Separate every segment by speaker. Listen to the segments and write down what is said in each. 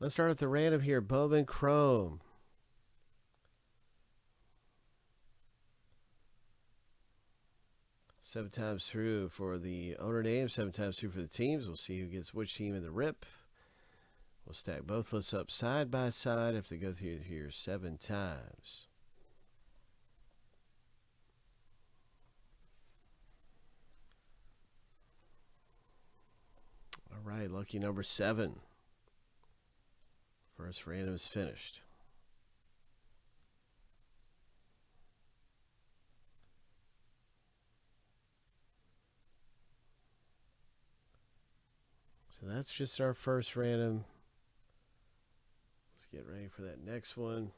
Speaker 1: Let's start at the random here. Bowman Chrome. Seven times through for the owner name, seven times through for the teams. We'll see who gets which team in the rip. We'll stack both lists up side by side. Have to go through here seven times. All right, lucky number seven. First random is finished. So that's just our first random. Let's get ready for that next one.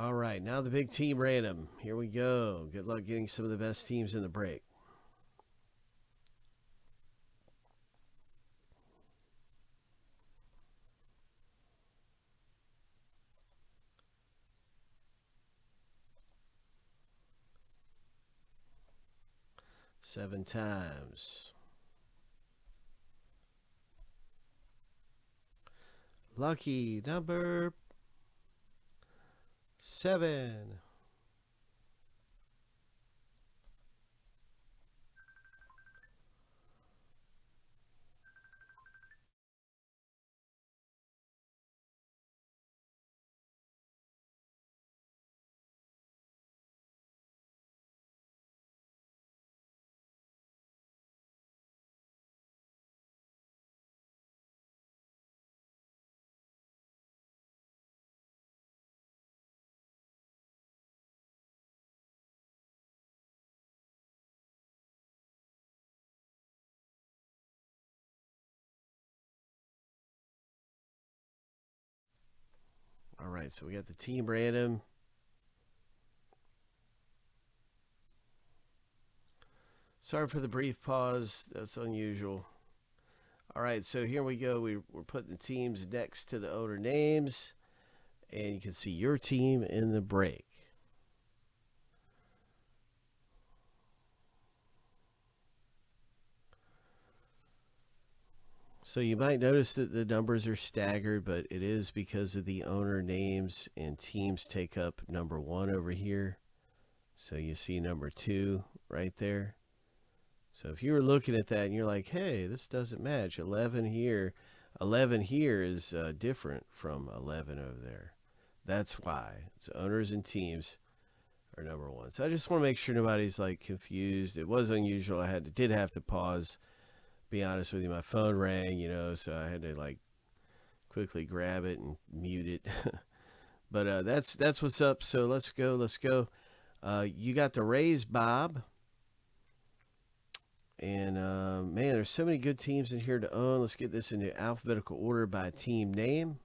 Speaker 1: All right, now the big team random. Here we go. Good luck getting some of the best teams in the break. Seven times. Lucky number seven. Right, so we got the team random. Sorry for the brief pause. That's unusual. All right, so here we go. We, we're putting the teams next to the owner names, and you can see your team in the break. So you might notice that the numbers are staggered, but it is because of the owner names and teams take up number one over here. So you see number two right there. So if you were looking at that and you're like, hey, this doesn't match. 11 here, 11 here is uh, different from 11 over there. That's why. It's owners and teams are number one. So I just want to make sure nobody's like confused. It was unusual. I had to, did have to pause be honest with you, my phone rang, you know, so I had to like quickly grab it and mute it. but uh, that's that's what's up. So let's go, let's go. Uh, you got the Rays, Bob. And uh, man, there's so many good teams in here to own. Let's get this into alphabetical order by team name.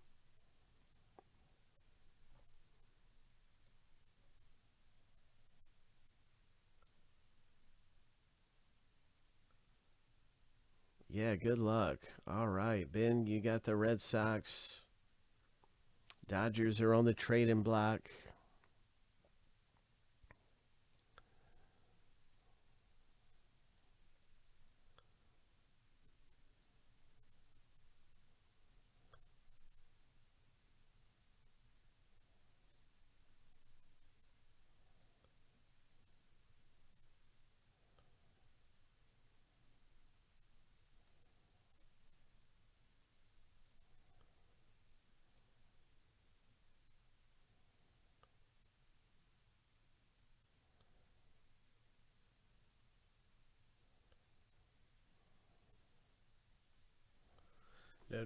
Speaker 1: Yeah, good luck. All right, Ben, you got the Red Sox. Dodgers are on the trading block.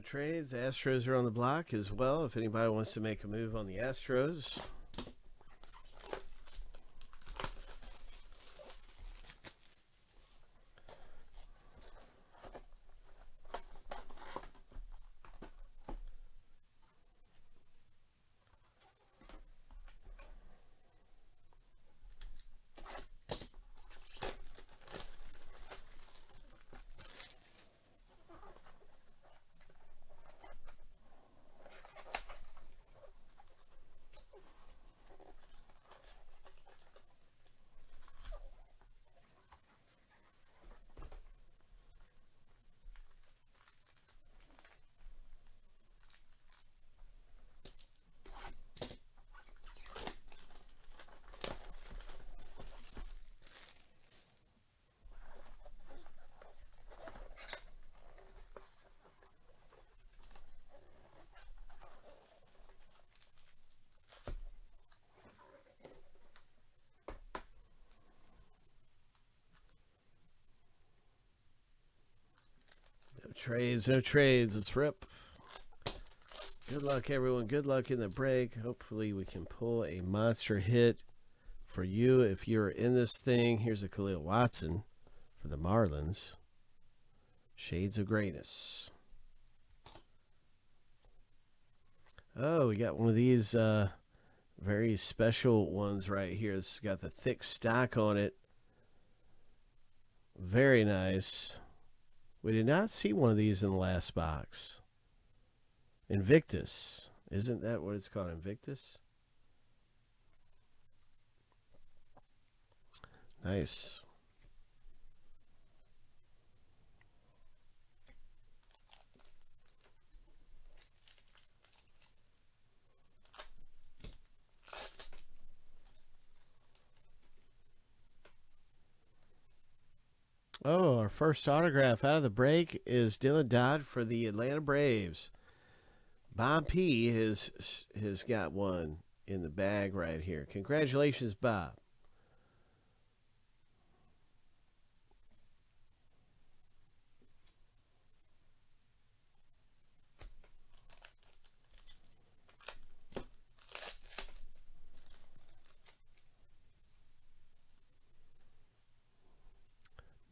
Speaker 1: Trades. Astros are on the block as well. If anybody wants to make a move on the Astros. Trades, no trades. Let's rip. Good luck, everyone. Good luck in the break. Hopefully, we can pull a monster hit for you if you're in this thing. Here's a Kahlil Watson for the Marlins. Shades of Greatness. Oh, we got one of these uh, very special ones right here. This has got the thick stock on it. Very nice. We did not see one of these in the last box. Invictus. Isn't that what it's called? Invictus? Nice. Oh, our first autograph out of the break is Dylan Dodd for the Atlanta Braves. Bob P has has got one in the bag right here. Congratulations, Bob.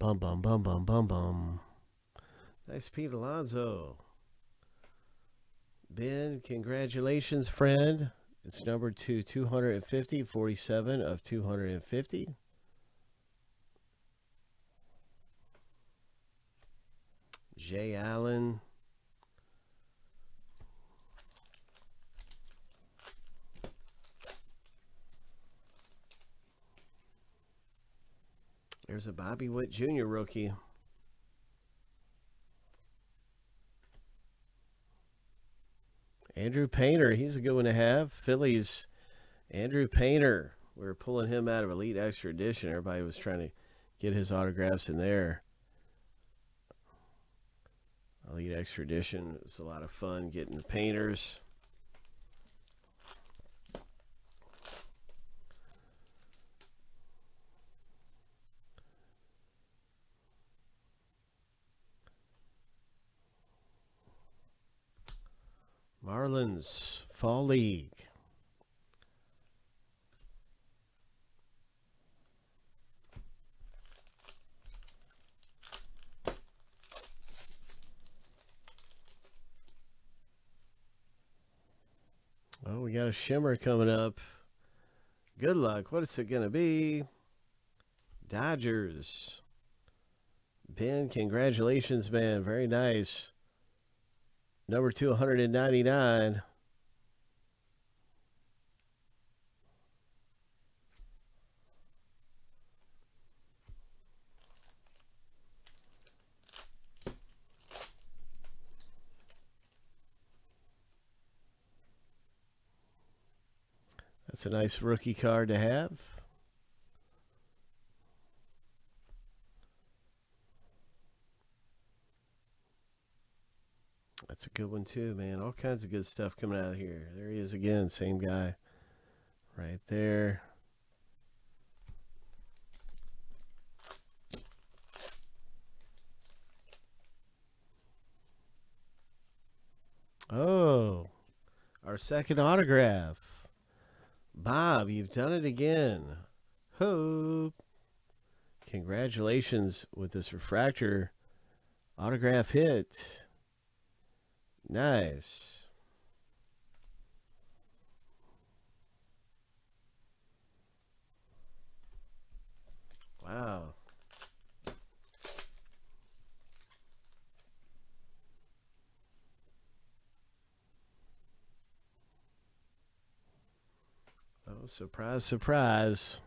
Speaker 1: Bum bum bum bum bum bum. Nice Pete Alonso. Ben, congratulations, friend. It's number two, 250, 47 of 250. Jay Allen. There's a Bobby Witt Jr. rookie. Andrew Painter, he's a good one to have. Phillies, Andrew Painter. We are pulling him out of Elite Extra Edition. Everybody was trying to get his autographs in there. Elite Extra Edition. It was a lot of fun getting the painters. Marlins Fall League. Oh, we got a shimmer coming up. Good luck. What is it going to be? Dodgers. Ben, congratulations, man. Very nice. Number 299. That's a nice rookie card to have. That's a good one too, man. All kinds of good stuff coming out of here. There he is again, same guy. Right there. Oh, our second autograph. Bob, you've done it again. Hope. Congratulations with this refractor autograph hit. Nice. Wow. Oh, surprise, surprise.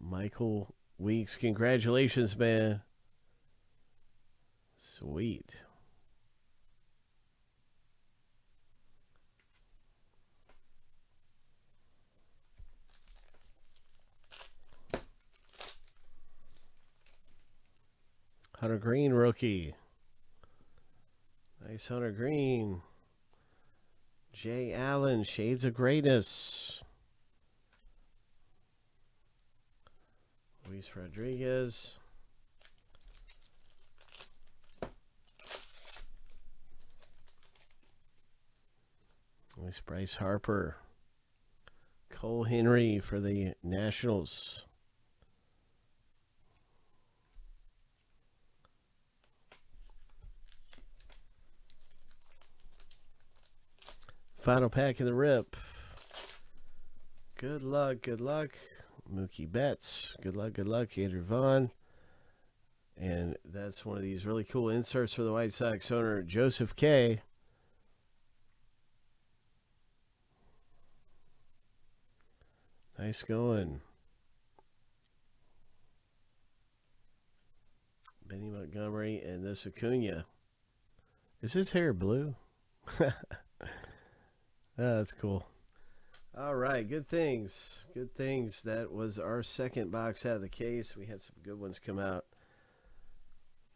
Speaker 1: Michael Weeks, congratulations, man. Sweet. Hunter Greene rookie. Nice Hunter Greene. Jay Allen, Shades of Greatness. Luis Rodriguez. Nice Bryce Harper. Cole Henry for the Nationals. Final pack in the rip. Good luck, good luck. Mookie Betts. Good luck, good luck. Andrew Vaughn. And that's one of these really cool inserts for the White Sox owner, Joseph K. Nice going. Benny Montgomery and this Acuna. Is his hair blue? oh, that's cool. All right, good things. Good things. That was our second box out of the case. We had some good ones come out.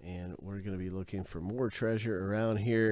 Speaker 1: And we're going to be looking for more treasure around here.